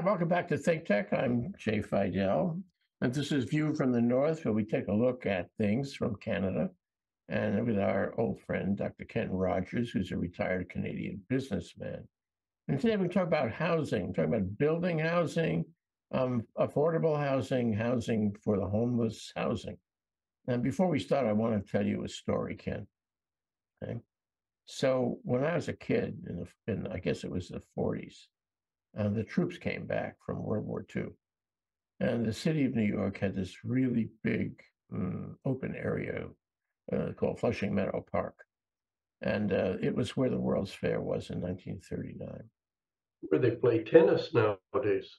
Yeah, welcome back to Think Tech. I'm Jay Fidell, and this is View from the North, where we take a look at things from Canada, and with our old friend Dr. Ken Rogers, who's a retired Canadian businessman. And today we talk about housing, we talk about building housing, um, affordable housing, housing for the homeless, housing. And before we start, I want to tell you a story, Ken. Okay. So when I was a kid, in, the, in I guess it was the 40s, uh, the troops came back from World War II. And the city of New York had this really big um, open area uh, called Flushing Meadow Park. And uh, it was where the World's Fair was in 1939. Where they play tennis nowadays.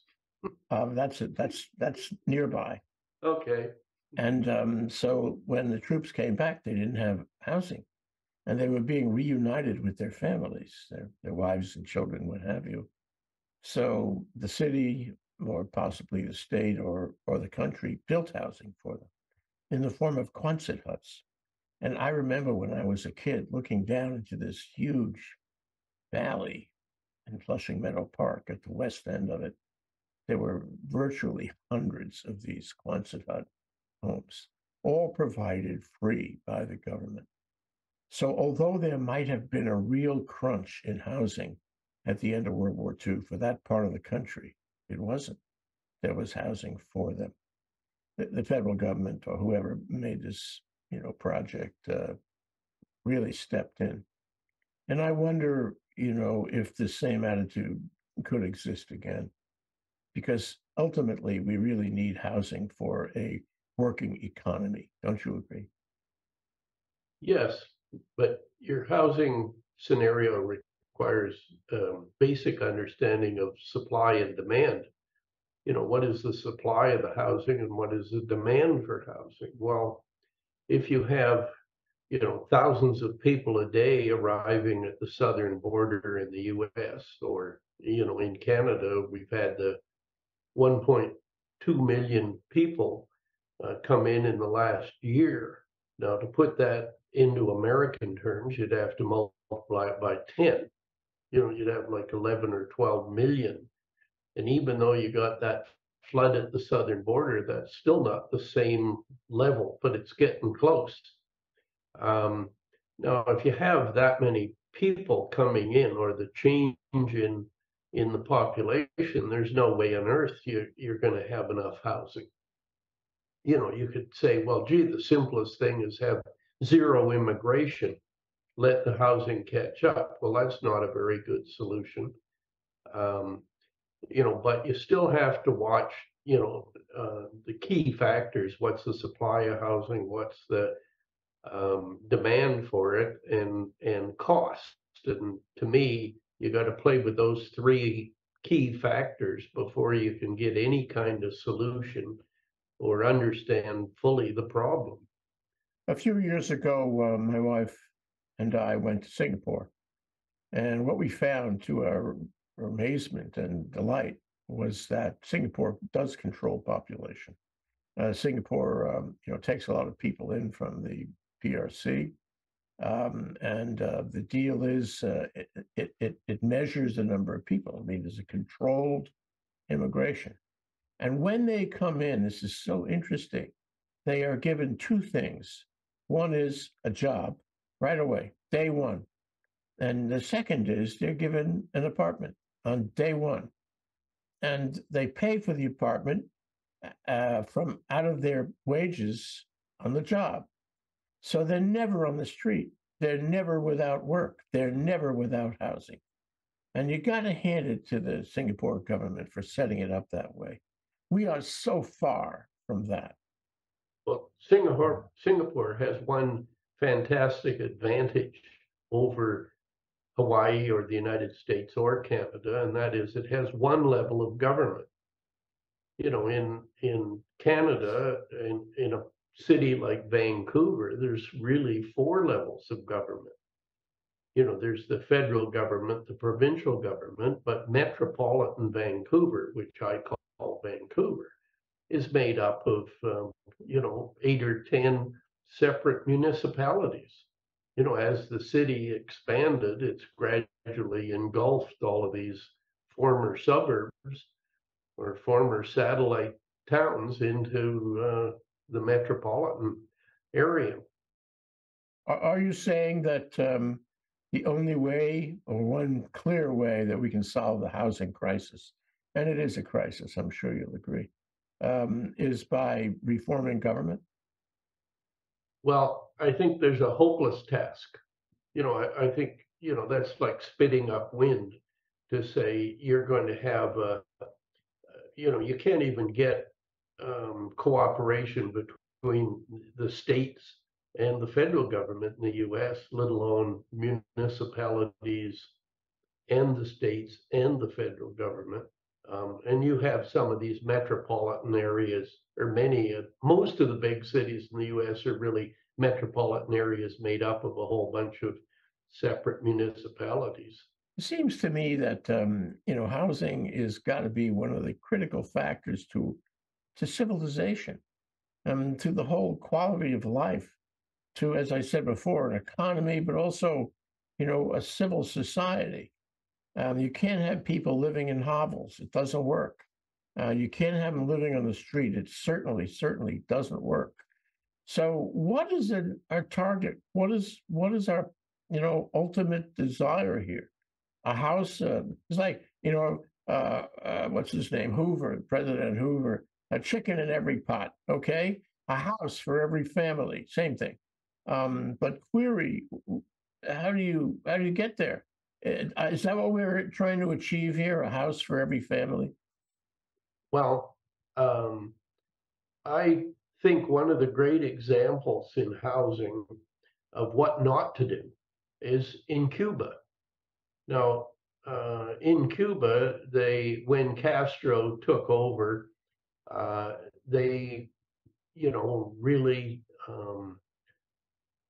Um, that's it. That's that's nearby. Okay. And um, so when the troops came back, they didn't have housing, and they were being reunited with their families, their their wives and children, what have you. So the city, or possibly the state or, or the country, built housing for them in the form of Quonset huts. And I remember when I was a kid looking down into this huge valley in Flushing Meadow Park at the west end of it. There were virtually hundreds of these Quonset hut homes, all provided free by the government. So, although there might have been a real crunch in housing at the end of World War II for that part of the country. It wasn't. There was housing for them. The, the federal government or whoever made this, you know, project uh, really stepped in. And I wonder, you know, if the same attitude could exist again, because ultimately we really need housing for a working economy. Don't you agree? Yes, but your housing scenario requires um, basic understanding of supply and demand. You know, what is the supply of the housing and what is the demand for housing? Well, if you have, you know, thousands of people a day arriving at the southern border in the US or, you know, in Canada, we've had the 1.2 million people uh, come in in the last year. Now, to put that into American terms, you'd have to multiply it by 10 you know, you'd have like 11 or 12 million. And even though you got that flood at the southern border, that's still not the same level, but it's getting close. Um, now, if you have that many people coming in or the change in in the population, there's no way on earth you, you're going to have enough housing. You know, you could say, well, gee, the simplest thing is have zero immigration let the housing catch up. Well, that's not a very good solution. Um, you know, but you still have to watch, you know, uh, the key factors. What's the supply of housing? What's the um, demand for it and and cost? And to me, you got to play with those three key factors before you can get any kind of solution or understand fully the problem. A few years ago, uh, my wife and I went to Singapore. And what we found to our amazement and delight was that Singapore does control population. Uh, Singapore, um, you know, takes a lot of people in from the PRC, um, and uh, the deal is uh, it, it it measures the number of people. I mean, there's a controlled immigration, and when they come in, this is so interesting. They are given two things. One is a job, right away, day one. And the second is they're given an apartment on day one. And they pay for the apartment uh, from out of their wages on the job. So they're never on the street. They're never without work. They're never without housing. And you got to hand it to the Singapore government for setting it up that way. We are so far from that. Well, Singapore Singapore has one fantastic advantage over Hawaii or the United States or Canada, and that is it has one level of government. You know, in in Canada, in, in a city like Vancouver, there's really four levels of government. You know, there's the federal government, the provincial government, but metropolitan Vancouver, which I call Vancouver, is made up of, um, you know, eight or 10 separate municipalities. You know, as the city expanded, it's gradually engulfed all of these former suburbs. or former satellite towns into uh, the metropolitan area. Are, you saying that um, the only way or one clear way that we can solve the housing crisis, and it is a crisis, I'm sure you'll agree, um, is by reforming government? Well, I think there's a hopeless task. You know, I, I think, you know, that's like spitting up wind to say you're going to have a, you know, you can't even get um, cooperation between the states and the federal government in the US, let alone municipalities and the states and the federal government. Um, and you have some of these metropolitan areas, or many, uh, most of the big cities in the US are really metropolitan areas made up of a whole bunch of separate municipalities. It seems to me that um, you know housing is got to be one of the critical factors to to civilization, um, to the whole quality of life, to as I said before, an economy, but also you know a civil society. Um, you can't have people living in hovels; it doesn't work. Uh, you can't have them living on the street; it certainly, certainly doesn't work. So, what is it, our target? What is what is our you know ultimate desire here? a house. Uh, it's like you know, uh, uh, what's his name? Hoover, President Hoover. A chicken in every pot. Okay, a house for every family. Same thing. Um, but query, how do you how do you get there? Uh, that what we're trying to achieve here? A house for every family? Well, um, I think one of the great examples in housing of what not to do is in Cuba. Now, uh, in Cuba, they when Castro took over, uh, they, you know, really um,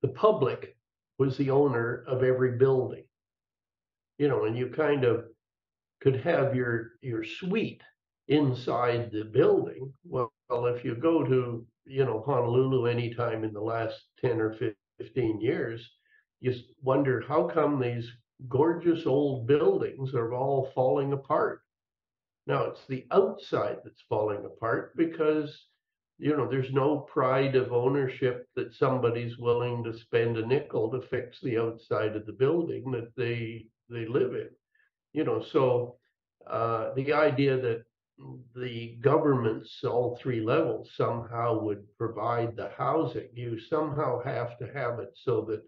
the public was the owner of every building. You know, and you kind of could have your your suite inside the building. Well, if you go to you know Honolulu anytime in the last ten or fifteen years, you wonder how come these gorgeous old buildings are all falling apart. Now it's the outside that's falling apart because you know there's no pride of ownership that somebody's willing to spend a nickel to fix the outside of the building that they they live in. You know, so uh, the idea that the governments, all three levels, somehow would provide the housing, you somehow have to have it so that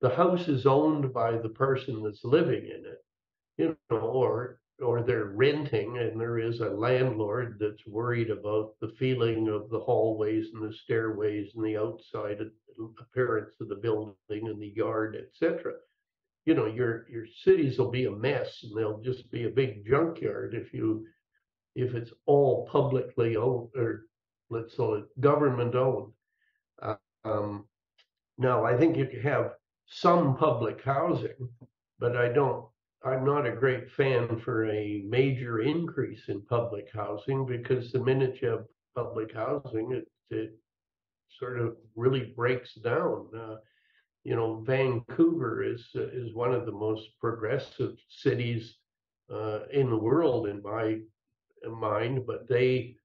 the house is owned by the person that's living in it, you know, or or they're renting and there is a landlord that's worried about the feeling of the hallways and the stairways and the outside appearance of the building and the yard, etc. You know, your your cities will be a mess and they'll just be a big junkyard if you if it's all publicly owned or let's call it government owned. Uh, um, now, I think you can have some public housing, but I don't, I'm not a great fan for a major increase in public housing because the minute you have public housing, it, it sort of really breaks down. Uh, you know, Vancouver is is one of the most progressive cities uh, in the world in my mind, but they,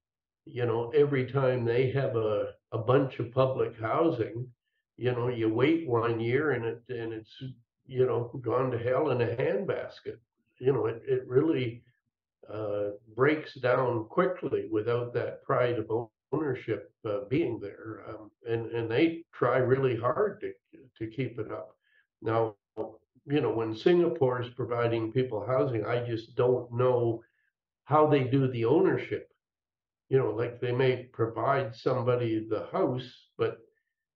you know, every time they have a, a bunch of public housing, you know, you wait one year and it and it's you know gone to hell in a handbasket. You know, it it really uh, breaks down quickly without that pride of ownership uh, being there, um, and and they try really hard to to keep it up. Now, you know, when Singapore is providing people housing, I just don't know how they do the ownership. You know, like they may provide somebody the house, but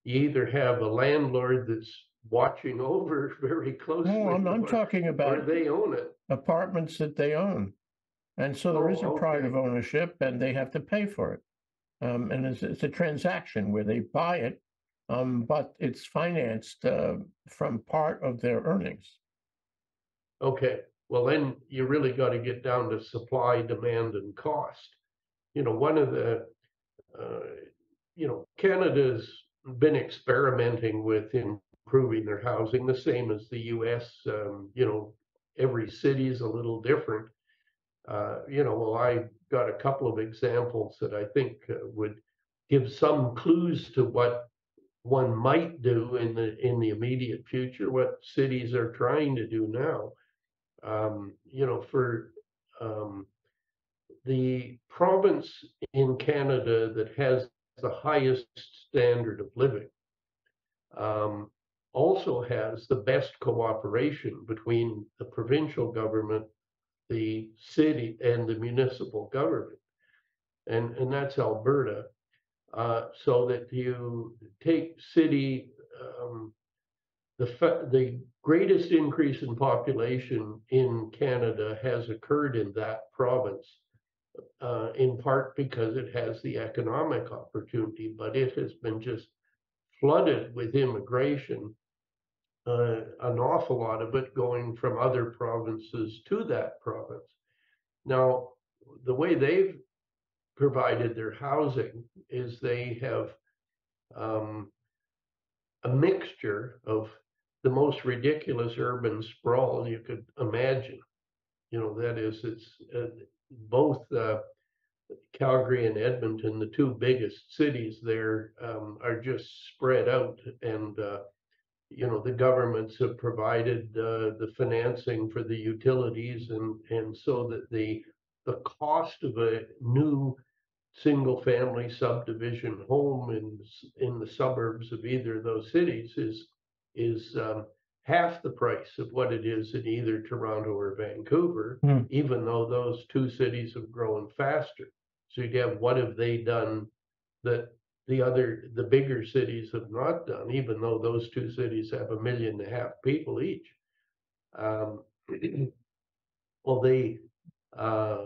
you either have a landlord that's watching over very closely. No, I'm, I'm or- talking about they own it. apartments that they own. And so there is a Oh, pride of ownership and they have to pay for it. Um, and it's, it's a transaction where they buy it, um, but it's financed, uh, from part of their earnings. Okay, well, then you really got to get down to supply, demand and cost. You know, one of the, uh, you know, Canada's been experimenting with improving their housing, the same as the US. Um, you know, every city is a little different. Uh, you know, well, I got a couple of examples that I think uh, would give some clues to what one might do in the, in the immediate future, what cities are trying to do now. Um, you know, for, um, the province in Canada that has the highest standard of living um, also has the best cooperation between the provincial government, the city, and the municipal government. And, and that's Alberta. Uh, so that you take city, um, the, the greatest increase in population in Canada has occurred in that province. Uh, in part because it has the economic opportunity, but it has been just flooded with immigration. Uh, an awful lot of it going from other provinces to that province. Now, the way they've provided their housing is they have um, a mixture of the most ridiculous urban sprawl you could imagine. You know, that is, it's uh, both uh, Calgary and Edmonton, the two biggest cities there, um, are just spread out. And, uh, you know, the governments have provided uh, the financing for the utilities and, and so that the, the cost of a new single family subdivision home in, in the suburbs of either of those cities is, is, um, half the price of what it is in either Toronto or Vancouver, Hmm. even though those two cities have grown faster. So you'd have, what have they done that the other, the bigger cities have not done, even though those two cities have a million and a half people each? Um, well, they, uh,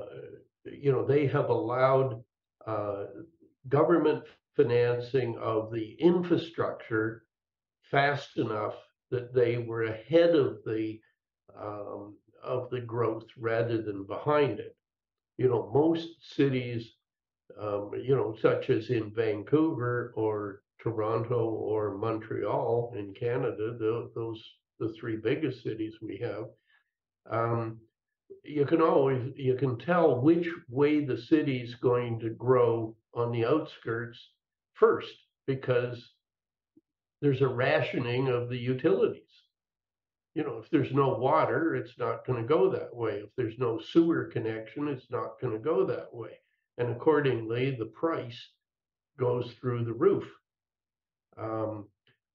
you know, they have allowed uh, government financing of the infrastructure fast enough that they were ahead of the um, of the growth rather than behind it. You know, most cities, um, you know, such as in Vancouver or Toronto or Montreal in Canada, the, those the three biggest cities we have. Um, you can always you can tell which way the city's going to grow on the outskirts first because there's a rationing of the utilities. You know, if there's no water, it's not going to go that way. If there's no sewer connection, it's not going to go that way. And accordingly, the price goes through the roof. Um,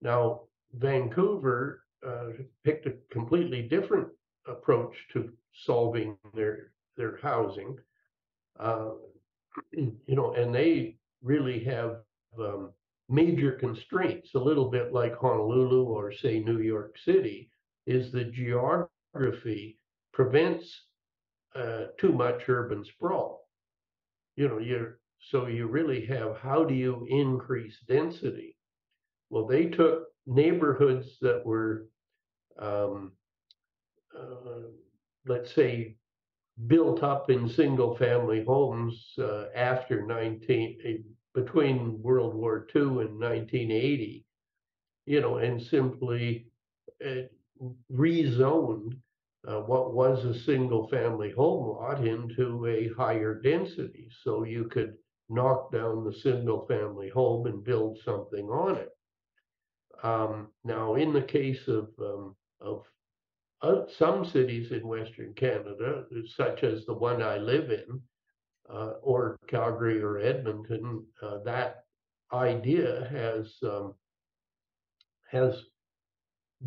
now, Vancouver uh, picked a completely different approach to solving their their housing. Uh, you know, and they really have um, major constraints, a little bit like Honolulu or say New York City, is the geography prevents uh, too much urban sprawl. You know, you're so you really have how do you increase density? Well, they took neighborhoods that were um, uh, let's say, built up in single family homes uh, after 19, eh, between World War II and 1980, you know, and simply uh, rezoned uh, what was a single family home lot into a higher density. So you could knock down the single family home and build something on it. Um, now, in the case of, um, of uh, some cities in Western Canada, such as the one I live in, uh, or Calgary or Edmonton, uh, that idea has um, has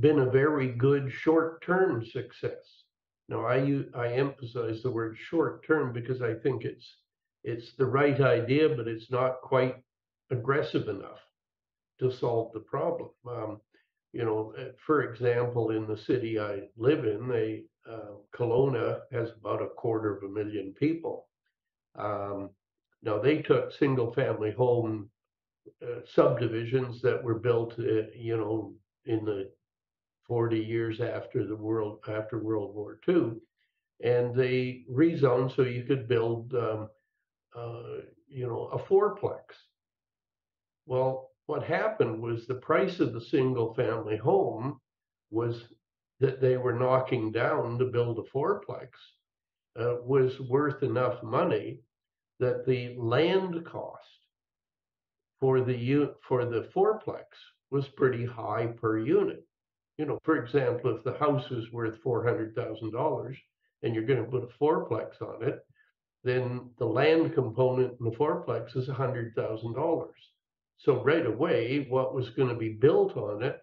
been a very good short-term success. Now, I I emphasize the word short-term because I think it's it's the right idea, but it's not quite aggressive enough to solve the problem. Um, you know, uh, for example, in the city I live in, they uh, Kelowna has about a quarter of a million people. Um, now they took single-family home uh, subdivisions that were built, uh, you know, in the 40 years after the world after World War II, and they rezoned so you could build, um, uh, you know, a fourplex. Well, what happened was the price of the single family home was that they were knocking down to build a fourplex. Uh, was worth enough money that the land cost for the for the fourplex was pretty high per unit. You know, for example, if the house is worth four hundred thousand dollars and you're gonna put a fourplex on it, then the land component in the fourplex is hundred thousand dollars. So right away, what was gonna be built on it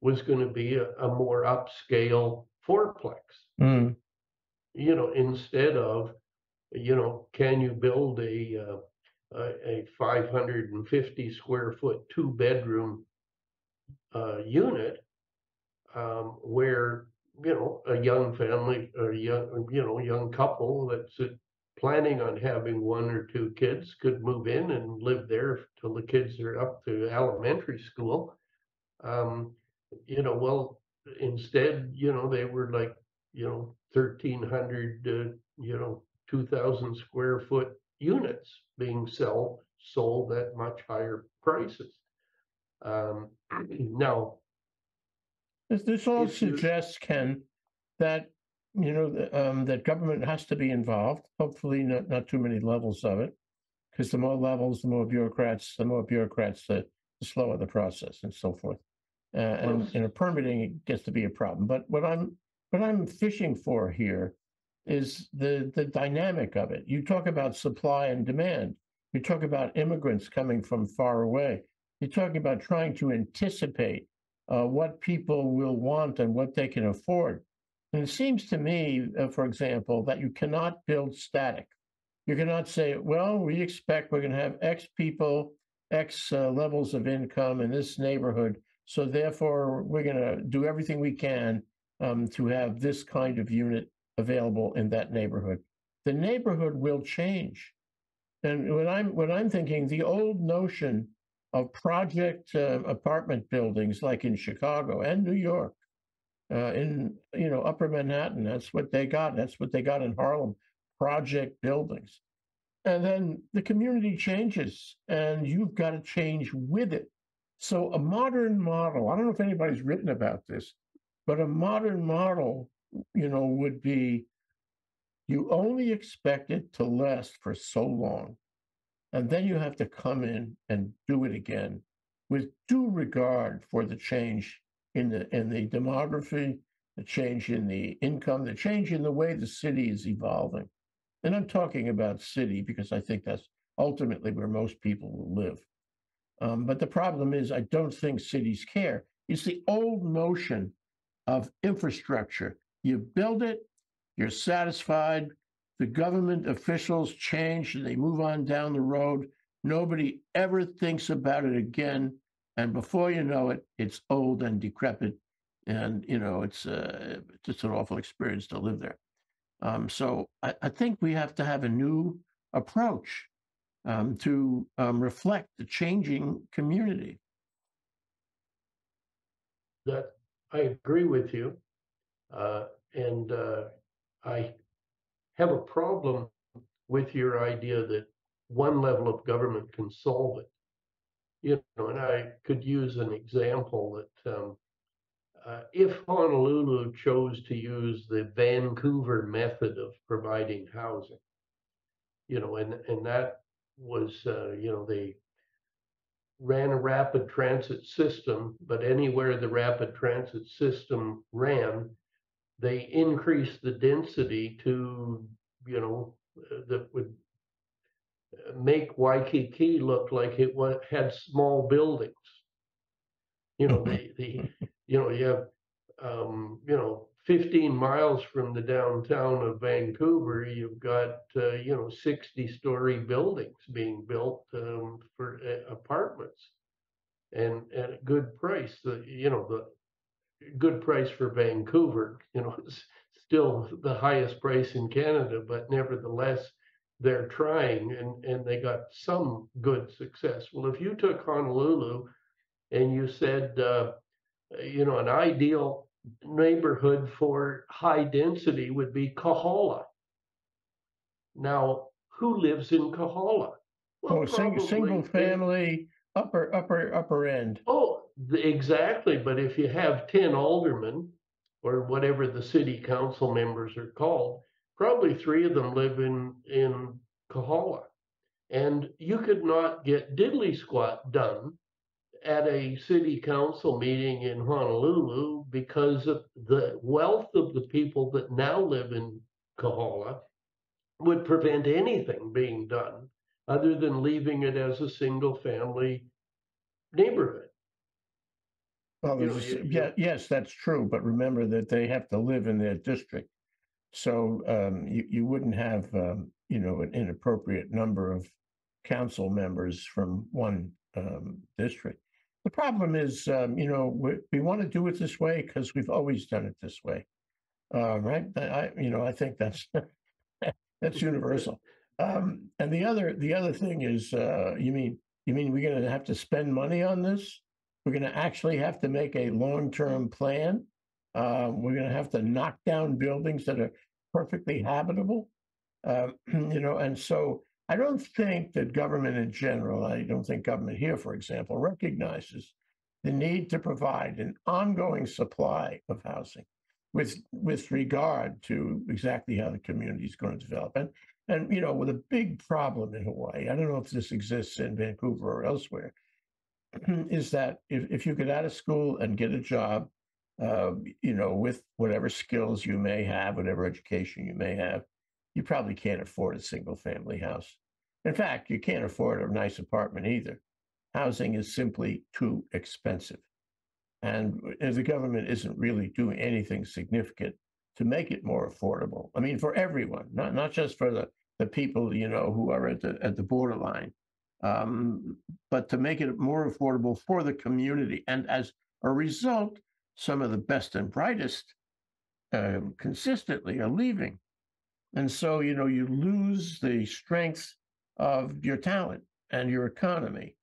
was gonna be a, a more upscale fourplex. Mm, You know, instead of, you know, can you build a, uh, a, a five hundred and fifty square foot, two bedroom uh, unit, um, where, you know, a young family, or young, you know, young couple that's planning on having one or two kids could move in and live there till the kids are up to elementary school. Um, you know, well, instead, you know, they were like, you know, thirteen hundred, uh, you know, two thousand square foot units being sell, sold at much higher prices. Um, now, This, this all suggests, Ken, that, you know, um, that government has to be involved, hopefully not, not too many levels of it. Because the more levels, the more bureaucrats, the more bureaucrats, the, the slower the process and so forth. Uh, and, Well- you know, permitting it gets to be a problem, but what I'm, what I'm fishing for here is the, the dynamic of it. You talk about supply and demand. You talk about immigrants coming from far away. You're talking about trying to anticipate uh, what people will want and what they can afford. And it seems to me, uh, for example, that you cannot build static. You cannot say, well, we expect we're going to have X people, X uh, levels of income in this neighborhood. So therefore, we're going to do everything we can um, to have this kind of unit available in that neighborhood. The neighborhood will change. And when I'm when I'm thinking the old notion of project uh, apartment buildings like in Chicago and New York, uh, in you know Upper Manhattan, that's what they got. That's what they got in Harlem, project buildings. And then the community changes, and you've got to change with it. So a modern model. I don't know if anybody's written about this, but a modern model, you know, would be you only expect it to last for so long. And then you have to come in and do it again with due regard for the change in the in the demography, the change in the income, the change in the way the city is evolving. And I'm talking about city because I think that's ultimately where most people will live. Um, but the problem is, I don't think cities care. It's the old notion of infrastructure. You build it, you're satisfied, the government officials change and they move on down the road. Nobody ever thinks about it again. And before you know it, it's old and decrepit. And, you know, it's uh, just an awful experience to live there. Um, so I, I think we have to have a new approach um, to um, reflect the changing community. that, I agree with you. Uh, and, uh, I have a problem with your idea that one level of government can solve it. You know, and I could use an example that, um, uh, if Honolulu chose to use the Vancouver method of providing housing, you know, and, and that was, uh, you know, they ran a rapid transit system, but anywhere the rapid transit system ran, they increased the density to, you know, uh, that would uh, make Waikiki look like it was, had small buildings. You know, the, the, you know, you have, um, you know, fifteen miles from the downtown of Vancouver, you've got, uh, you know, sixty-story buildings being built, um, for uh, apartments. And at a good price, the, you know, the good price for Vancouver, you know, it's still the highest price in Canada, but nevertheless, they're trying and, and they got some good success. Well, if you took Honolulu and you said, uh, you know, an ideal neighborhood for high density would be Kahala. Now, who lives in Kahala? Well, Oh, sing, single family, upper, upper, upper end. Oh, exactly, but if you have ten aldermen, or whatever the city council members are called, probably three of them live in, in Kahala. And you could not get diddly squat done at a city council meeting in Honolulu because of the wealth of the people that now live in Kahala would prevent anything being done other than leaving it as a single family neighborhood. Well, You know, you- yeah, yes, that's true, but remember that they have to live in their district. So um, you, you wouldn't have, um, you know, an inappropriate number of council members from one um, district. The problem is, um, you know, we, we want to do it this way because we've always done it this way. Uh, right? I, you know, I think that's that's universal. Um, and the other the other thing is, uh, you mean you mean we're going to have to spend money on this? We're going to actually have to make a long-term plan. Um, we're going to have to knock down buildings that are perfectly habitable. Um, you know, and so I don't think that government in general, I don't think government here, for example, recognizes the need to provide an ongoing supply of housing with with regard to exactly how the community is going to develop. And and you know, with a big problem in Hawaii, I don't know if this exists in Vancouver or elsewhere, is that if, if you get out of school and get a job, uh, you know, with whatever skills you may have, whatever education you may have, you probably can't afford a single family house. In fact, you can't afford a nice apartment either. Housing is simply too expensive. And the government isn't really doing anything significant to make it more affordable. I mean, for everyone, not, not just for the, the people, you know, who are at the, at the borderline, um, but to make it more affordable for the community. And as a result, some of the best and brightest uh, consistently are leaving. And so, you know, you lose the strength of your talent and your economy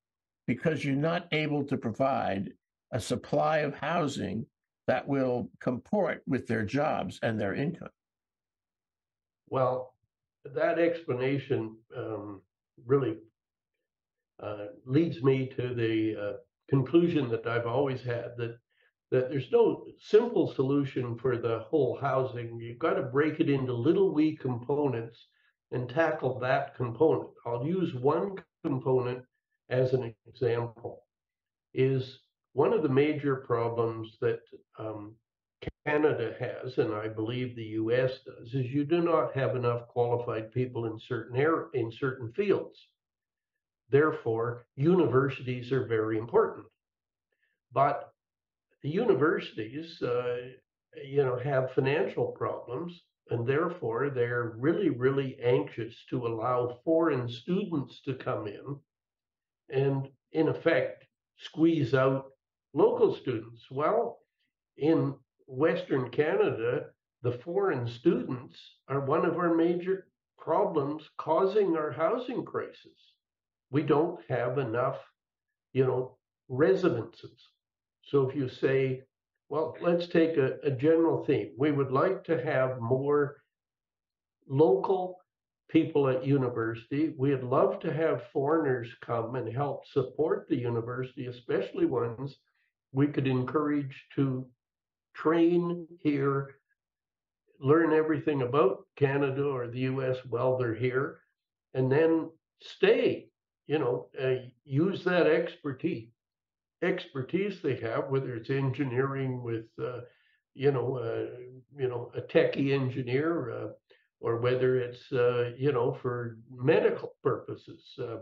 because you're not able to provide a supply of housing that will comport with their jobs and their income. Well, that explanation um, really uh, leads me to the uh, conclusion that I've always had that that there's no simple solution for the whole housing. You've got to break it into little wee components and tackle that component. I'll use one component as an example. Is one of the major problems that um, Canada has, and I believe the US does, is you do not have enough qualified people in certain air, in certain fields. Therefore, universities are very important. But universities, uh, you know, have financial problems, and therefore they're really, really anxious to allow foreign students to come in and, in effect, squeeze out local students. Well, in Western Canada, the foreign students are one of our major problems causing our housing crisis. We don't have enough, you know, residences. So if you say, well, let's take a, a general theme. We would like to have more local people at university. We'd love to have foreigners come and help support the university, especially ones we could encourage to train here, learn everything about Canada or the US while they're here, and then stay, you know, uh, use that expertise expertise they have, whether it's engineering with, uh, you know, uh, you know, a techie engineer, uh, or whether it's, uh, you know, for medical purposes. Uh,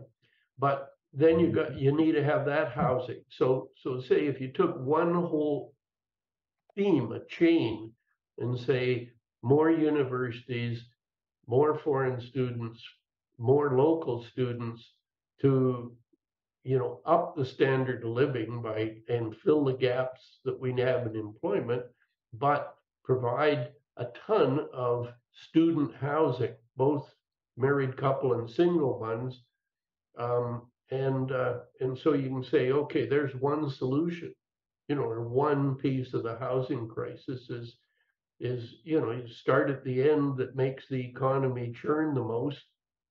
but then you got you need to have that housing. So so say if you took one whole theme, a chain, and say more universities, more foreign students, more local students to you know, up the standard of living by and fill the gaps that we have in employment, but provide a ton of student housing, both married couple and single ones. Um, and uh, and so you can say, okay, there's one solution, you know, or one piece of the housing crisis is is you know you start at the end that makes the economy churn the most.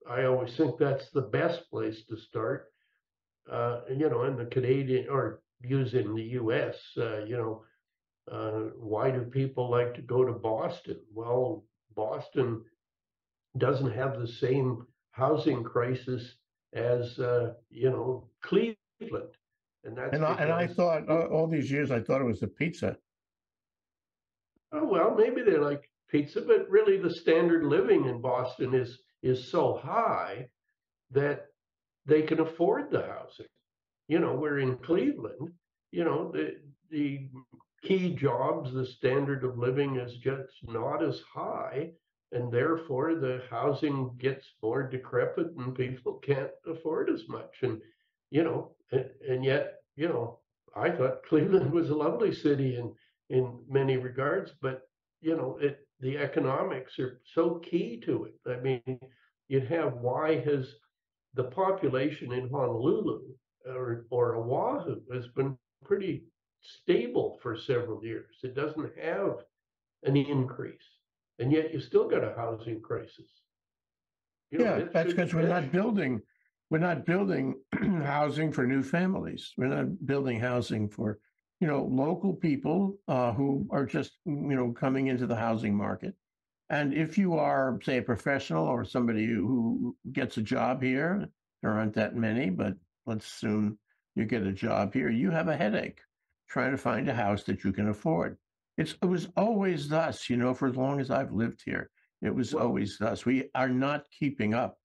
I always think that's the best place to start uh, you know, in the Canadian or using the US, uh, you know, uh, why do people like to go to Boston? Well, Boston doesn't have the same housing crisis as, uh, you know, Cleveland. And that's And I, and I thought, uh, all these years, I thought it was the pizza. Oh, well, maybe they like pizza, but really the standard living in Boston is, is so high that they can afford the housing. You know, we're in Cleveland, you know, the, the key jobs, the standard of living is just not as high. And therefore the housing gets more decrepit and people can't afford as much. And, you know, and, and yet, you know, I thought Cleveland was a lovely city in, in many regards, but you know, it, the economics are so key to it. I mean, you'd have, why has the population in Honolulu or, or Oahu has been pretty stable for several years. It doesn't have an increase. And yet you still got a housing crisis. You know, Yeah, that's because we're not building, we're not building housing for new families. We're not building housing for, you know, local people uh, who are just, you know, coming into the housing market. And if you are, say, a professional or somebody who gets a job here, there aren't that many, but let's assume you get a job here, you have a headache trying to find a house that you can afford. It's, it was always thus, you know, for as long as I've lived here. It was Well- always thus. We are not keeping up.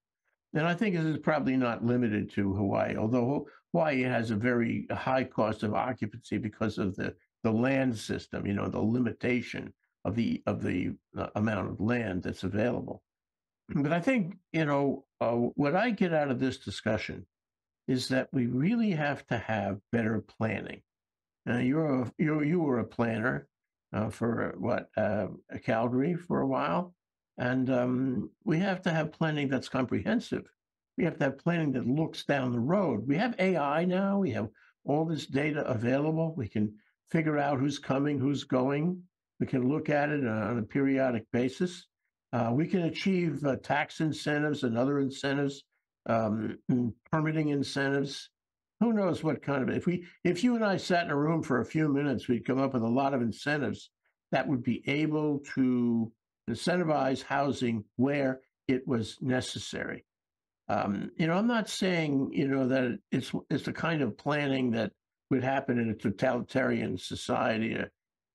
And I think this is probably not limited to Hawaii, although Hawaii has a very high cost of occupancy because of the, the land system, you know, the limitation of the of the uh, amount of land that's available. But I think, you know, uh, what I get out of this discussion is that we really have to have better planning. Now, you're a, you you were a planner uh, for what uh, Calgary for a while, and um, we have to have planning that's comprehensive. We have to have planning that looks down the road. We have AI now. We have all this data available. We can figure out who's coming, who's going. We can look at it on a periodic basis. Uh, we can achieve uh, tax incentives and other incentives, um, permitting incentives. Who knows what kind of if we if you and I sat in a room for a few minutes, we'd come up with a lot of incentives that would be able to incentivize housing where it was necessary. Um, you know, I'm not saying you know that it's it's the kind of planning that would happen in a totalitarian society,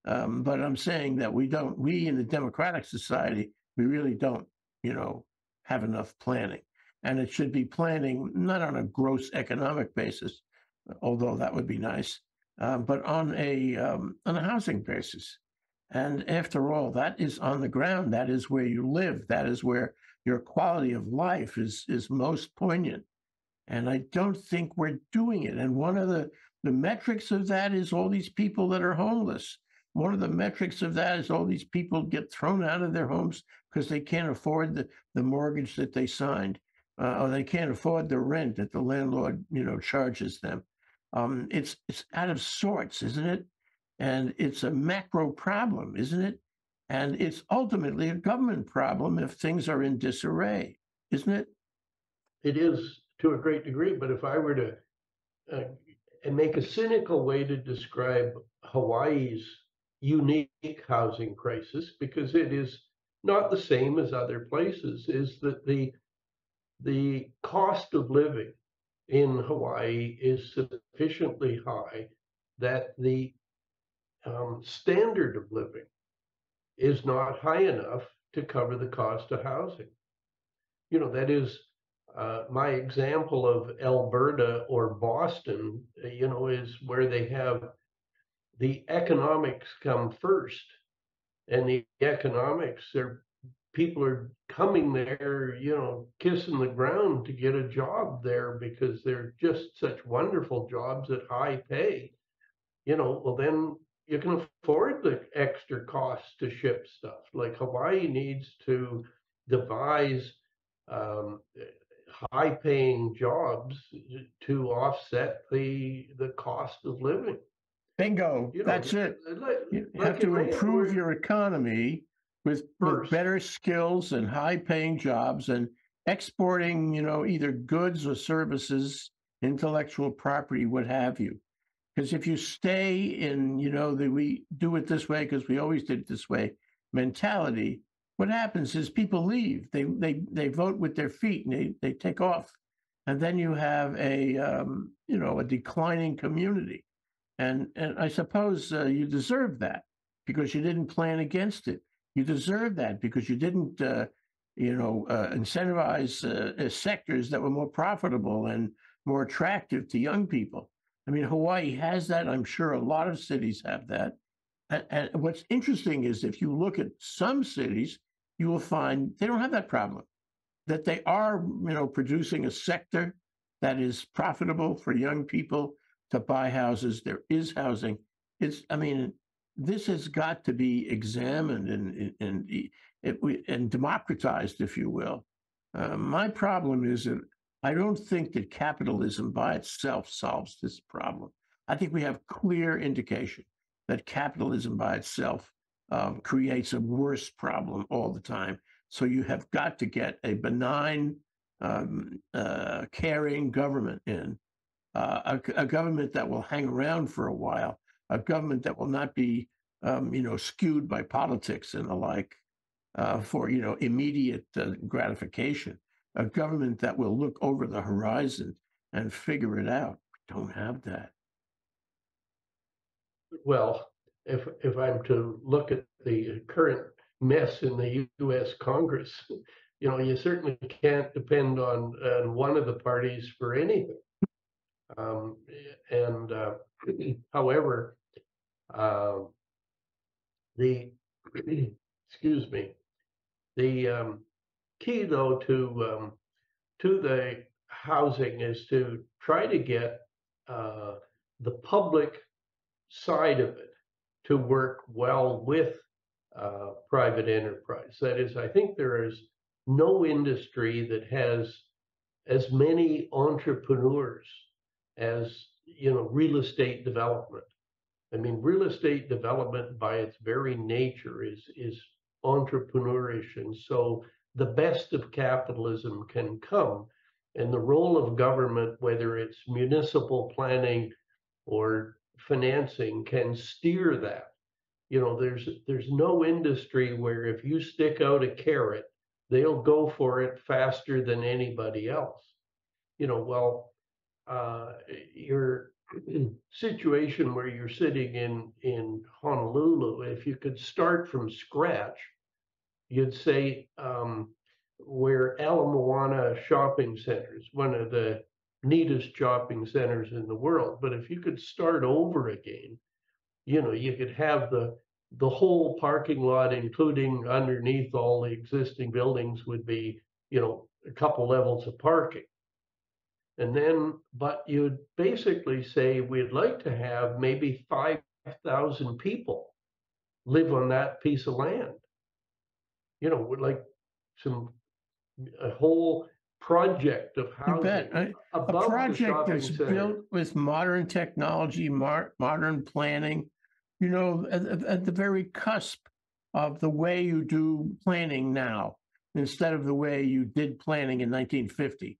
um, but I'm saying that we don't. We in the democratic society, we really don't. You know, have enough planning, and it should be planning not on a gross economic basis, although that would be nice, um, but on a um, on a housing basis. And after all, that is on the ground. That is where you live. That is where your quality of life is is most poignant. And I don't think we're doing it. And one of the the metrics of that is all these people that are homeless. One of the metrics of that is all these people get thrown out of their homes because they can't afford the, the mortgage that they signed, uh, or they can't afford the rent that the landlord, you know, charges them. Um, it's it's out of sorts, isn't it? And it's a macro problem, isn't it? And it's ultimately a government problem if things are in disarray, isn't it? It is to a great degree, but if I were to uh, and make a cynical way to describe Hawaii's unique housing crisis, because it is not the same as other places, is that the the cost of living in Hawaii is sufficiently high that the um, standard of living is not high enough to cover the cost of housing. You know, that is uh, my example of Alberta or Boston, you know, is where they have the economics come first. And the economics are people are coming there, you know, kissing the ground to get a job there because they're just such wonderful jobs at high pay. You know, well, then you can afford the extra costs to ship stuff. Like Hawaii needs to devise um, high paying jobs to offset the the cost of living. Bingo. You know, That's it. like- You like have to improve your economy with, with better skills and high paying jobs and exporting, you know, either goods or services, intellectual property, what have you. Because if you stay in, you know, the we do it this way because we always did it this way mentality, what happens is people leave. They they they vote with their feet and they they take off, and then you have a um, you know a declining community, and and I suppose uh, you deserve that because you didn't plan against it. You deserve that because you didn't uh, you know uh, incentivize uh, uh, sectors that were more profitable and more attractive to young people. I mean, Hawaii has that. I'm sure a lot of cities have that. And, and what's interesting is if you look at some cities, you will find they don't have that problem. That they are, you know, producing a sector that is profitable for young people to buy houses. There is housing. It's, I mean, this has got to be examined and and and, and democratized, if you will. Uh, my problem is that I don't think that capitalism by itself solves this problem. I think we have clear indication that capitalism by itself um, creates a worse problem all the time. So you have got to get a benign, um, uh, caring government in, uh, a, a, government that will hang around for a while, a government that will not be, um, you know, skewed by politics and the like uh, for, you know, immediate uh, gratification, a government that will look over the horizon and figure it out. We don't have that. Well, if if I'm to look at the current mess in the U.S. Congress, you know, you certainly can't depend on, on one of the parties for anything. Um, and uh, however, uh, the excuse me, the um, key though to um, to the housing is to try to get uh, the public side of it to work well with uh, private enterprise. That is, I think there is no industry that has as many entrepreneurs as you know real estate development. I mean, real estate development by its very nature is is entrepreneurish, and so the best of capitalism can come. And the role of government, whether it's municipal planning or financing can steer that. You know, there's there's no industry where if you stick out a carrot, they'll go for it faster than anybody else. You know, well, uh, your situation where you're sitting in in Honolulu, if you could start from scratch, you'd say um, where Ala Moana Shopping Centers, one of the neatest shopping centers in the world. But if you could start over again, you know, you could have the the whole parking lot, including underneath all the existing buildings, would be, you know, a couple levels of parking. And then, but you'd basically say we'd like to have maybe 5,000 people live on that piece of land. You know, would like some, a whole project of housing A, a project that's center. built with modern technology, mar- modern planning, you know, at, at- at the very cusp of the way you do planning now, instead of the way you did planning in 1950.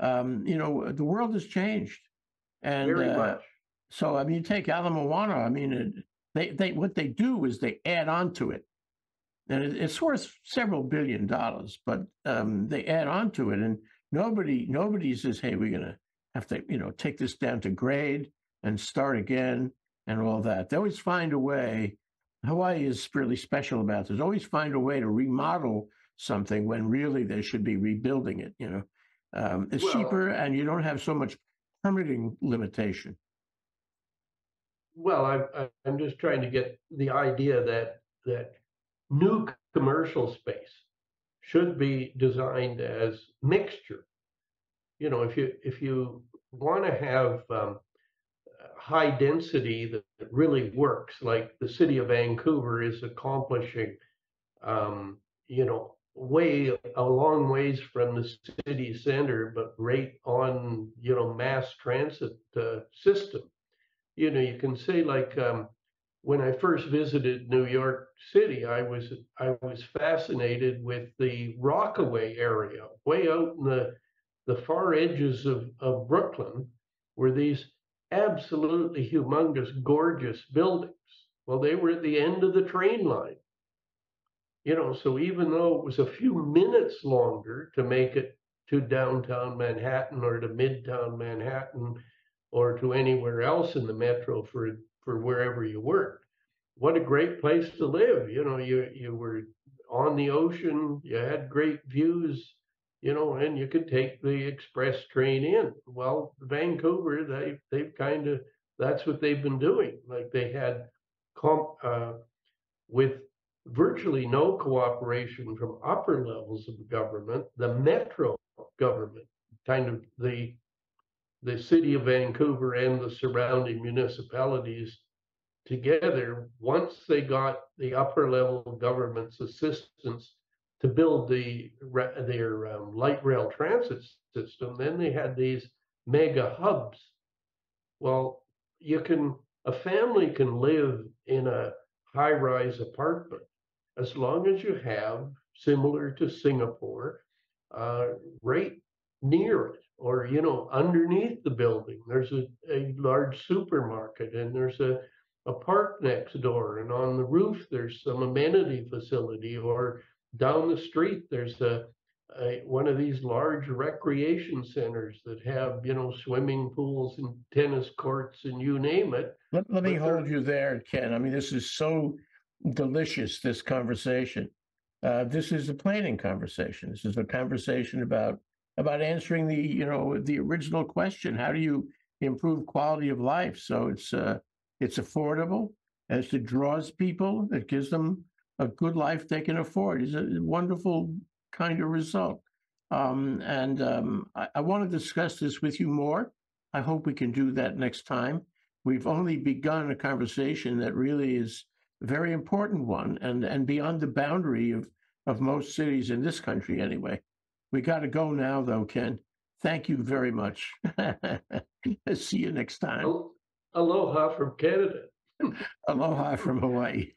Um, you know, the world has changed. And Very uh, so, I mean, you take Ala Moana, I mean, it, they, they, what they do is they add on to it. And it, it's worth several billion dollars, but um, they add on to it. And nobody, nobody says, hey, we're going to have to, you know, take this down to grade and start again and all that. They always find a way. Hawaii is really special about this. Always find a way to remodel something when really they should be rebuilding it, you know. Um, it's Well- cheaper and you don't have so much permitting limitation. Well, I, I'm just trying to get the idea that, that new commercial space should be designed as mixture. You know, if you, if you want to have, um, high density that that really works, like the city of Vancouver is accomplishing, um, you know, way, a long ways from the city center, but right on, you know, mass transit, uh, system. You know, you can say like, um, when I first visited New York City, I was, I was fascinated with the Rockaway area, way out in the, the far edges of, of Brooklyn, were these absolutely humongous, gorgeous buildings. Well, they were at the end of the train line. You know, so even though it was a few minutes longer to make it to downtown Manhattan or to midtown Manhattan or to anywhere else in the metro for, for wherever you worked, what a great place to live. You know, you, you were on the ocean, you had great views, you know, and you could take the express train in. Well, Vancouver, they, they've kind of, that's what they've been doing. Like they had comp, uh, with virtually no cooperation from upper levels of government, the metro government, kind of the the city of Vancouver and the surrounding municipalities together, once they got the upper level government's assistance to build the their um, light rail transit system, then they had these mega hubs. Well, you can a family can live in a high-rise apartment as long as you have similar to Singapore, uh, right near it or you know underneath the building there's a, a large supermarket and there's a, a park next door and on the roof there's some amenity facility or down the street there's a, a one of these large recreation centers that have you know swimming pools and tennis courts and you name it Let, let me hold you there, Ken. I mean, this is so delicious, this conversation. Uh, this is a planning conversation. This is a conversation about about answering the, you know, the original question. How do you improve quality of life? So it's uh, it's affordable, as it draws people, it gives them a good life they can afford. It's a wonderful kind of result. Um, and um, I, I want to discuss this with you more. I hope we can do that next time we've only begun a conversation that really is very important one and, and beyond the boundary of, of most cities in this country anyway. We got to go now, though, Ken. Thank you very much. See you next time. Aloha from canada Aloha from Hawaii.